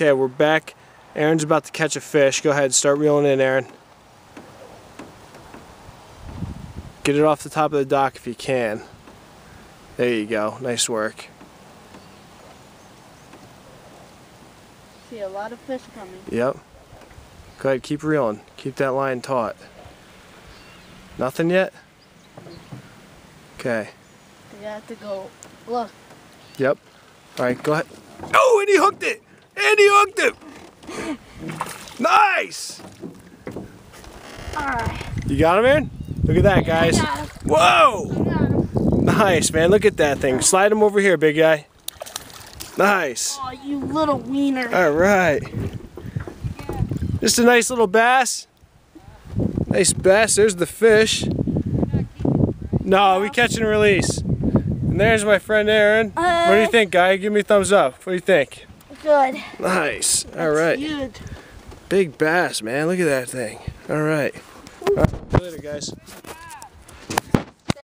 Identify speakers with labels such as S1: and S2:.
S1: Okay, we're back. Aaron's about to catch a fish. Go ahead, start reeling in, Aaron. Get it off the top of the dock if you can. There you go. Nice work.
S2: See a lot of fish coming.
S1: Yep. Go ahead, keep reeling. Keep that line taut. Nothing yet? Okay.
S2: They have to go. Look.
S1: Yep. All right, go ahead. Oh, and he hooked it! And he hooked it! Nice!
S2: Alright.
S1: You got him, Aaron? Look at that, guys. Whoa! Nice, man. Look at that thing. Slide him over here, big guy. Nice.
S2: Oh, you little wiener.
S1: All right. Just a nice little bass. Nice bass. There's the fish. No, we catch and release. And there's my friend Aaron. What do you uh, think, guy? Give me a thumbs up. What do you think?
S2: Good.
S1: Nice. All right.
S2: Huge.
S1: Big bass, man. Look at that thing. All right. All right. Later, guys.